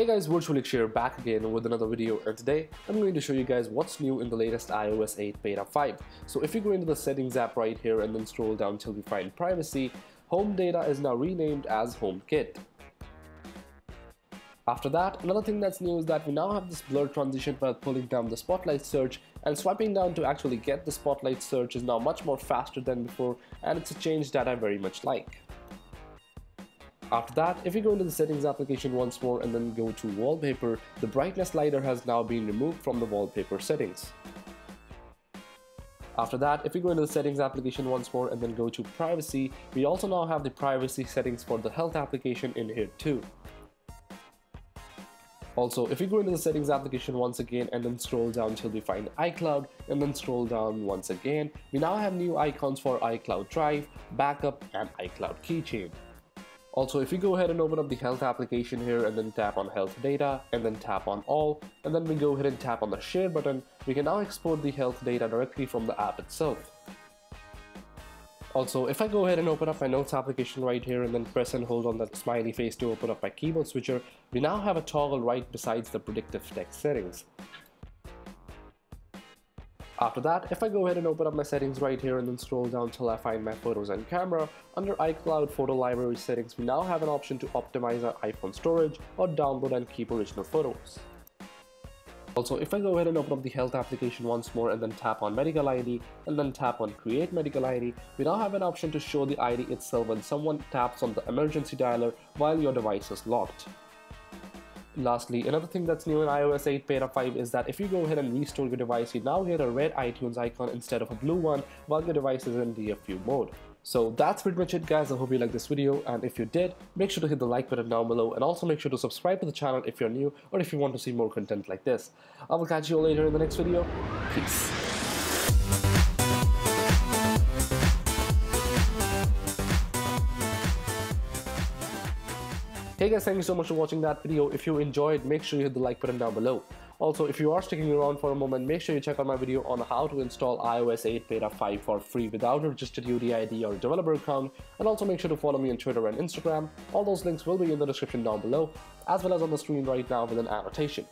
Hey guys, Virtually Akshay here back again with another video and today I'm going to show you guys what's new in the latest iOS 8 Beta 5. So if you go into the settings app right here and then scroll down till you find privacy, home data is now renamed as HomeKit. After that, another thing that's new is that we now have this blur transition while pulling down the spotlight search and swiping down to actually get the spotlight search is now much more faster than before and it's a change that I very much like. After that, if you go into the settings application once more and then go to wallpaper, the brightness slider has now been removed from the wallpaper settings. After that, if you go into the settings application once more and then go to privacy, we also now have the privacy settings for the health application in here too. Also, if you go into the settings application once again and then scroll down till we find iCloud and then scroll down once again, we now have new icons for iCloud Drive, Backup and iCloud Keychain. Also, if you go ahead and open up the health application here and then tap on health data and then tap on all and then we go ahead and tap on the share button, we can now export the health data directly from the app itself. Also, if I go ahead and open up my notes application right here and then press and hold on that smiley face to open up my keyboard switcher, we now have a toggle right besides the predictive text settings. After that, if I go ahead and open up my settings right here and then scroll down till I find my photos and camera, under iCloud Photo Library settings, we now have an option to optimize our iPhone storage or download and keep original photos. Also, if I go ahead and open up the health application once more and then tap on medical ID and then tap on create medical ID, we now have an option to show the ID itself when someone taps on the emergency dialer while your device is locked. Lastly, another thing that's new in iOS 8 Beta 5 is that if you go ahead and restore your device, you now get a red iTunes icon instead of a blue one while your device is in DFU mode. So that's pretty much it guys, I hope you liked this video and if you did, make sure to hit the like button down below and also make sure to subscribe to the channel if you're new or if you want to see more content like this. I will catch you all later in the next video. Peace. Hey guys, thank you so much for watching that video. If you enjoyed, make sure you hit the like button down below. Also, if you are sticking around for a moment, make sure you check out my video on how to install iOS 8 Beta 5 for free without a registered UDID or developer account. And also make sure to follow me on Twitter and Instagram. All those links will be in the description down below, as well as on the screen right now with an annotation.